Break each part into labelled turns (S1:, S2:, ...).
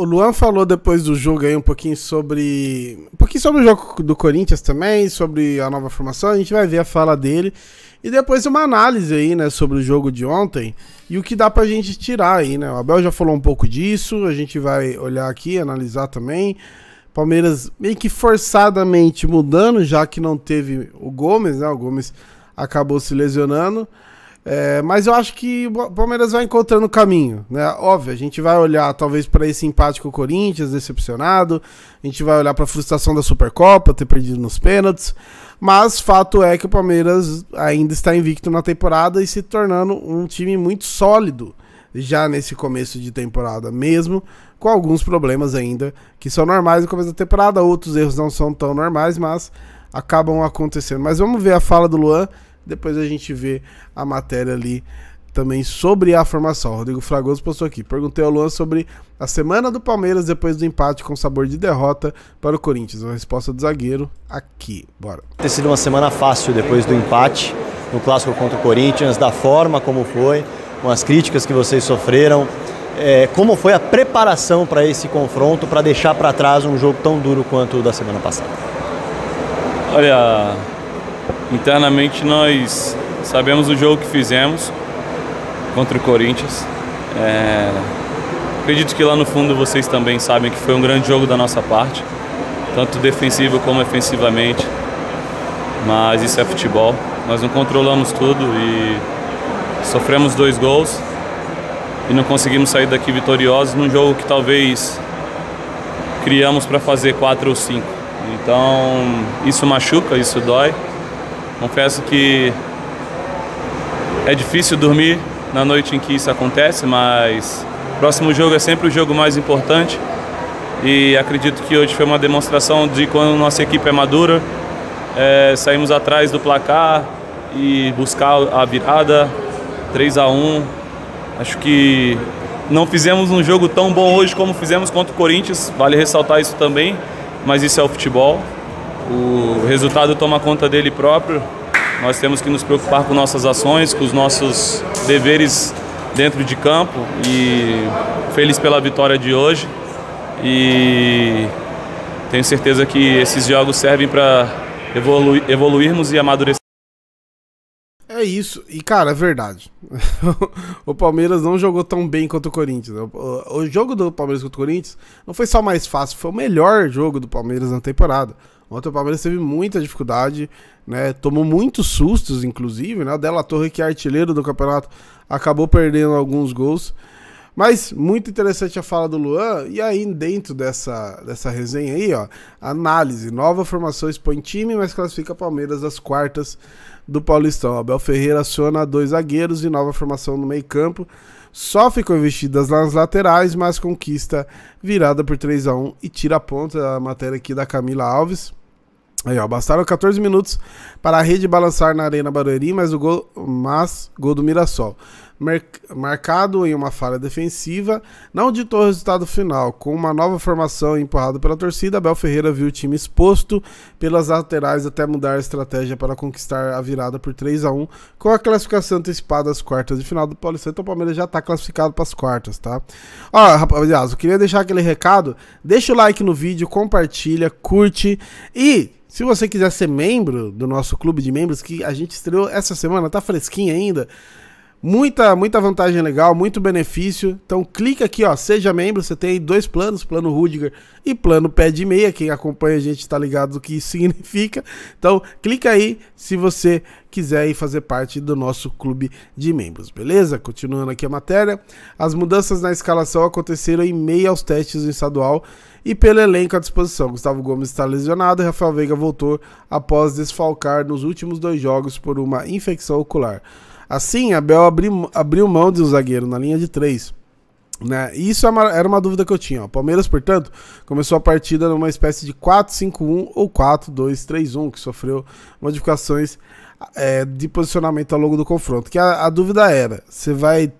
S1: o Luan falou depois do jogo aí um pouquinho sobre. Um pouquinho sobre o jogo do Corinthians também, sobre a nova formação. A gente vai ver a fala dele. E depois uma análise aí, né, sobre o jogo de ontem e o que dá pra gente tirar aí, né? O Abel já falou um pouco disso, a gente vai olhar aqui, analisar também. Palmeiras meio que forçadamente mudando, já que não teve o Gomes, né? O Gomes acabou se lesionando. É, mas eu acho que o Palmeiras vai encontrando caminho, né? Óbvio, a gente vai olhar talvez para esse empate com o Corinthians, decepcionado. A gente vai olhar para a frustração da Supercopa, ter perdido nos pênaltis. Mas fato é que o Palmeiras ainda está invicto na temporada e se tornando um time muito sólido já nesse começo de temporada, mesmo com alguns problemas ainda que são normais no começo da temporada. Outros erros não são tão normais, mas acabam acontecendo. Mas vamos ver a fala do Luan depois a gente vê a matéria ali também sobre a formação. Rodrigo Fragoso postou aqui. Perguntei ao Luan sobre a semana do Palmeiras depois do empate com sabor de derrota para o Corinthians. A resposta do zagueiro aqui. Bora.
S2: Ter sido uma semana fácil depois do empate no clássico contra o Corinthians, da forma como foi, com as críticas que vocês sofreram. É, como foi a preparação para esse confronto, para deixar para trás um jogo tão duro quanto o da semana passada?
S3: Olha, internamente nós sabemos o jogo que fizemos contra o Corinthians. É, acredito que lá no fundo vocês também sabem que foi um grande jogo da nossa parte, tanto defensivo como ofensivamente. Mas isso é futebol. Nós não controlamos tudo e sofremos dois gols e não conseguimos sair daqui vitoriosos num jogo que talvez criamos para fazer quatro ou cinco. Então isso machuca, isso dói. Confesso que é difícil dormir na noite em que isso acontece, mas o próximo jogo é sempre o jogo mais importante. E acredito que hoje foi uma demonstração de quando nossa equipe é madura, é, saímos atrás do placar e buscar a virada 3 a 1 Acho que não fizemos um jogo tão bom hoje como fizemos contra o Corinthians, vale ressaltar isso também, mas isso é o futebol. O resultado toma conta dele próprio. Nós temos que nos preocupar com nossas ações, com os nossos deveres dentro de campo e feliz pela vitória de hoje. E tenho certeza que esses jogos servem para evoluir, evoluirmos e amadurecer.
S1: É isso. E, cara, é verdade. o Palmeiras não jogou tão bem quanto o Corinthians. O, jogo do Palmeiras contra o Corinthians não foi só mais fácil, foi o melhor jogo do Palmeiras na temporada. Ontem o Palmeiras teve muita dificuldade, né? Tomou muitos sustos, inclusive, né? O Della Torre, que é artilheiro do campeonato, acabou perdendo alguns gols. Mas muito interessante a fala do Luan. E aí, dentro dessa, dessa resenha aí, ó, análise. Nova formação expõe time, mas classifica Palmeiras às quartas do Paulistão. Abel Ferreira aciona dois zagueiros e nova formação no meio-campo. Só ficou investidas nas laterais, mas conquista virada por 3 a 1 e tira a ponta. A matéria aqui da Camila Alves. Aí, ó, bastaram 14 minutos para a rede balançar na Arena Barueri, mas o gol, mas gol do Mirassol. marcado em uma falha defensiva, não ditou o resultado final. Com uma nova formação empurrada pela torcida, Abel Ferreira viu o time exposto pelas laterais até mudar a estratégia para conquistar a virada por 3 a 1 com a classificação antecipada às quartas de final do Paulistão. Então o Palmeiras já está classificado para as quartas, tá? Ó, rapaziada, eu queria deixar aquele recado. Deixa o like no vídeo, compartilha, curte e se você quiser ser membro do nosso clube de membros, que a gente estreou essa semana, tá fresquinho ainda. Muita, muita vantagem legal, muito benefício. Então clica aqui, ó, seja membro. Você tem dois planos, plano Rudiger e plano pé de meia. Quem acompanha a gente está ligado do que isso significa. Então clica aí se você quiser ir fazer parte do nosso clube de membros, beleza? Continuando aqui a matéria. As mudanças na escalação aconteceram em meio aos testes estadual e pelo elenco à disposição. Gustavo Gomes está lesionado e Rafael Veiga voltou após desfalcar nos últimos dois jogos por uma infecção ocular. Assim, Abel abriu, abriu mão de um zagueiro na linha de três. Né? Isso é era uma dúvida que eu tinha. O Palmeiras, portanto, começou a partida numa espécie de 4-5-1 ou 4-2-3-1, que sofreu modificações é, de posicionamento ao longo do confronto. Que a, a dúvida era: você vai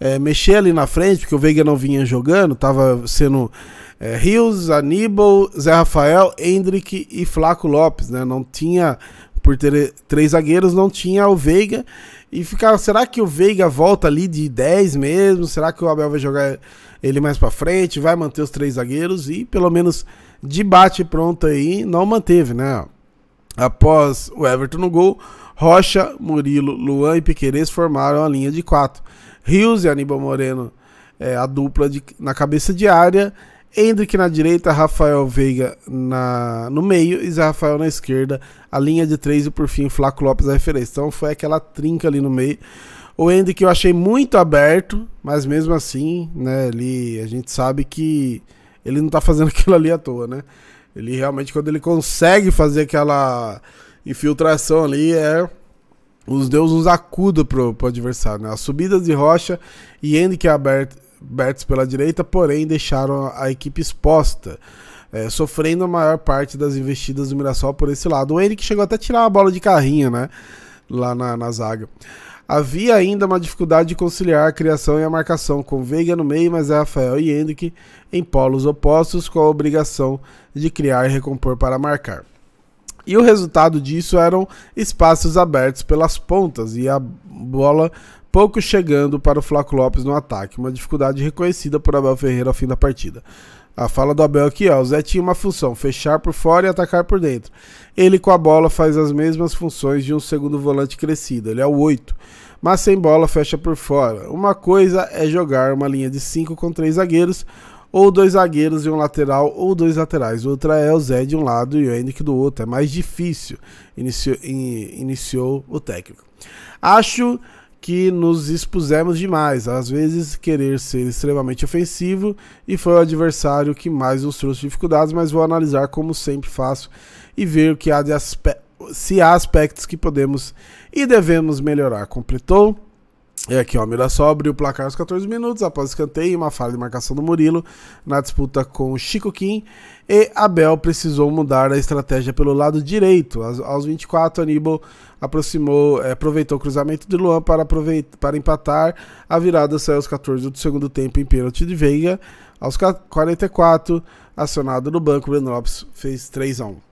S1: é, mexer ali na frente, porque o Veiga não vinha jogando, estava sendo é, Rios, Aníbal, Zé Rafael, Hendrick e Flaco Lopes, né? Não tinha por ter três zagueiros, não tinha o Veiga. E ficava, será que o Veiga volta ali de 10 mesmo? Será que o Abel vai jogar ele mais para frente? Vai manter os três zagueiros? E pelo menos de bate pronto aí, não manteve, né? Após o Everton no gol, Rocha, Murilo, Luan e Piqueires formaram a linha de quatro. Rios e Aníbal Moreno, é, a dupla de, na cabeça de área. Hendrick na direita, Rafael Veiga na, no meio e Zé Rafael na esquerda. A linha de três e por fim Flaco Lopes a referência. Então foi aquela trinca ali no meio. O Hendrick eu achei muito aberto, mas mesmo assim, né, ele, a gente sabe que ele não tá fazendo aquilo ali à toa, né? Ele realmente, quando ele consegue fazer aquela infiltração ali, é. Os deuses nos acudam pro, pro adversário, né? As subidas de rocha e Henrique aberto, abertos pela direita, porém deixaram a equipe exposta. É, sofrendo a maior parte das investidas do Mirassol por esse lado. O Henrique chegou até a tirar uma bola de carrinho, né? Lá na, na zaga. Havia ainda uma dificuldade de conciliar a criação e a marcação, com Veiga no meio, mas é Rafael e Hendrick em polos opostos, com a obrigação de criar e recompor para marcar. E o resultado disso eram espaços abertos pelas pontas e a bola pouco chegando para o Flaco Lopes no ataque, uma dificuldade reconhecida por Abel Ferreira ao fim da partida. A fala do Abel aqui, ó, o Zé tinha uma função, fechar por fora e atacar por dentro. Ele com a bola faz as mesmas funções de um segundo volante crescido, ele é o 8, mas sem bola fecha por fora. Uma coisa é jogar uma linha de 5 com três zagueiros, ou dois zagueiros e um lateral, ou dois laterais. Outra é o Zé de um lado e o Henrique do outro. É mais difícil, iniciou, in, iniciou o técnico. Acho que nos expusemos demais, às vezes querer ser extremamente ofensivo, e foi o adversário que mais nos trouxe dificuldades, mas vou analisar como sempre faço e ver o que há de se há aspectos que podemos e devemos melhorar. Completou. É aqui, ó, Mirassol abriu o placar aos 14 minutos, após escanteio e uma falha de marcação do Murilo na disputa com Chico Kim. E Abel precisou mudar a estratégia pelo lado direito. Aos, aos 24, Aníbal aproximou, é, aproveitou o cruzamento de Luan para, para empatar. A virada saiu aos 14 do segundo tempo em pênalti de Veiga. Aos 44, acionado no banco, Breno Lopes fez 3 a 1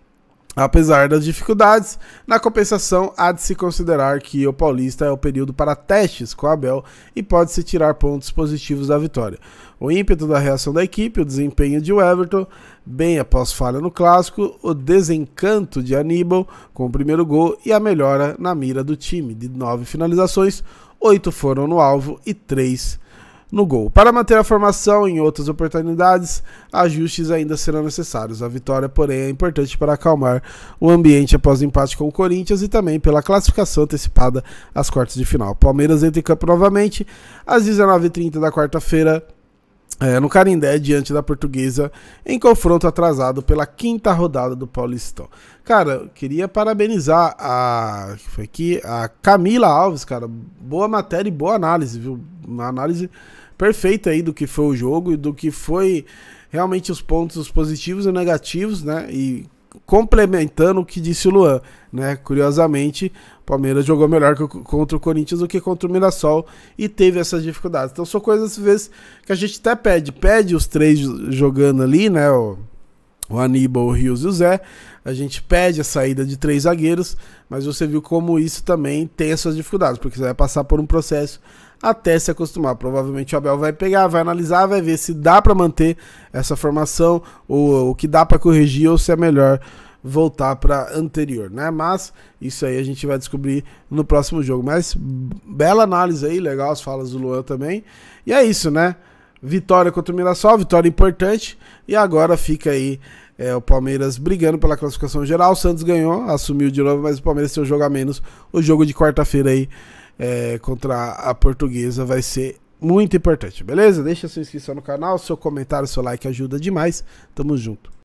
S1: Apesar das dificuldades, na compensação há de se considerar que o Paulista é o período para testes com Abel e pode-se tirar pontos positivos da vitória. O ímpeto da reação da equipe, o desempenho de Everton, bem após falha no clássico, o desencanto de Aníbal com o primeiro gol e a melhora na mira do time. De nove finalizações, oito foram no alvo e três no gol. Para manter a formação em outras oportunidades, ajustes ainda serão necessários. A vitória, porém, é importante para acalmar o ambiente após o empate com o Corinthians e também pela classificação antecipada às quartas de final. Palmeiras entra em campo novamente às 19h30 da quarta-feira. É, no Carindé, diante da Portuguesa, em confronto atrasado pela quinta rodada do Paulistão. Cara, queria parabenizar a, foi aqui, a Camila Alves, cara. Boa matéria e boa análise, viu? Uma análise perfeita aí do que foi o jogo e do que foi realmente os pontos positivos e negativos, né? E complementando o que disse o Luan, né? Curiosamente, o Palmeiras jogou melhor contra o Corinthians do que contra o Mirassol e teve essas dificuldades. Então são coisas às vezes que a gente até pede, pede os três jogando ali, né? O, o Aníbal, o Rios e o Zé. A gente pede a saída de três zagueiros, mas você viu como isso também tem as suas dificuldades, porque você vai passar por um processo até se acostumar. Provavelmente o Abel vai pegar, vai analisar, vai ver se dá para manter essa formação, ou o que dá para corrigir, ou se é melhor voltar para anterior, né? Mas isso aí a gente vai descobrir no próximo jogo. Mas bela análise aí, legal as falas do Luan também. E é isso, né? Vitória contra o Mirassol, vitória importante. E agora fica aí é, o Palmeiras brigando pela classificação geral. O Santos ganhou, assumiu de novo, mas o Palmeiras tem um jogo a menos. O jogo de quarta-feira aí é, contra a portuguesa vai ser muito importante, beleza? Deixa sua inscrição no canal, seu comentário, seu like ajuda demais. Tamo junto.